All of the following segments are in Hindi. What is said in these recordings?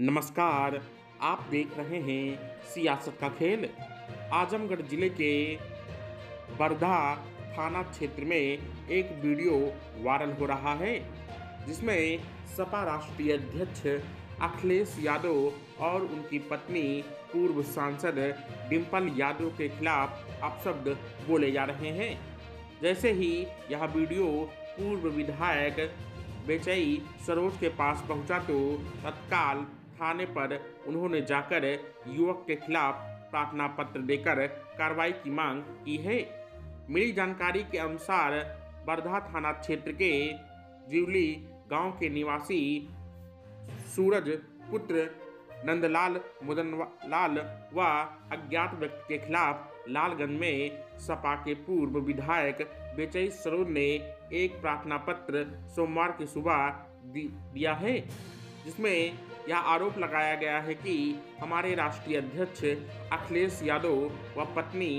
नमस्कार, आप देख रहे हैं सियासत का खेल। आजमगढ़ ज़िले के बरधा थाना क्षेत्र में एक वीडियो वायरल हो रहा है, जिसमें सपा राष्ट्रीय अध्यक्ष अखिलेश यादव और उनकी पत्नी पूर्व सांसद डिम्पल यादव के खिलाफ अपशब्द बोले जा रहे हैं। जैसे ही यह वीडियो पूर्व विधायक बेचई सरोज के पास पहुँचा तो तत्काल थाने पर उन्होंने जाकर युवक के खिलाफ प्रार्थना पत्र देकर कार्रवाई की मांग की है। मिली जानकारी के अनुसार बरधा थाना क्षेत्र के जिवली गाँव के निवासी सूरज पुत्र नंदलाल, मुदनलाल व अज्ञात व्यक्ति के खिलाफ लालगंज में सपा के पूर्व विधायक बेचई सरोज ने एक प्रार्थना पत्र सोमवार की सुबह दिया है। जिसमें यह आरोप लगाया गया है कि हमारे राष्ट्रीय अध्यक्ष अखिलेश यादव व पत्नी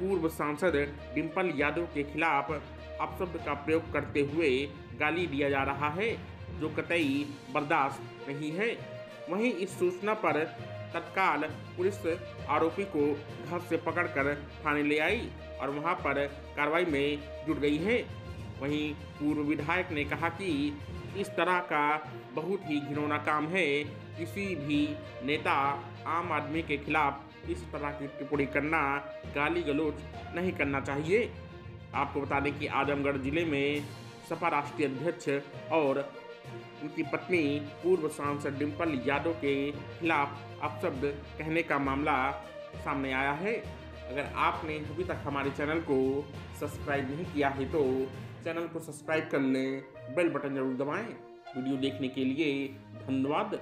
पूर्व सांसद डिम्पल यादव के खिलाफ अपशब्द का प्रयोग करते हुए गाली दिया जा रहा है, जो कतई बर्दाश्त नहीं है। वहीं इस सूचना पर तत्काल पुलिस आरोपी को घर से पकड़कर थाने ले आई और वहाँ पर कार्रवाई में जुट गई है। वहीं पूर्व विधायक ने कहा कि इस तरह का बहुत ही घिनौना काम है। किसी भी नेता आम आदमी के खिलाफ इस तरह की टिप्पणी करना, गाली गलोच नहीं करना चाहिए। आपको बता दें कि आजमगढ़ ज़िले में सपा राष्ट्रीय अध्यक्ष और उनकी पत्नी, पूर्व सांसद डिम्पल यादव के खिलाफ अपशब्द कहने का मामला सामने आया है। अगर आपने अभी तक हमारे चैनल को सब्सक्राइब नहीं किया है तो चैनल को सब्सक्राइब कर लें बेल बटन ज़रूर दबाएँ। वीडियो देखने के लिए धन्यवाद।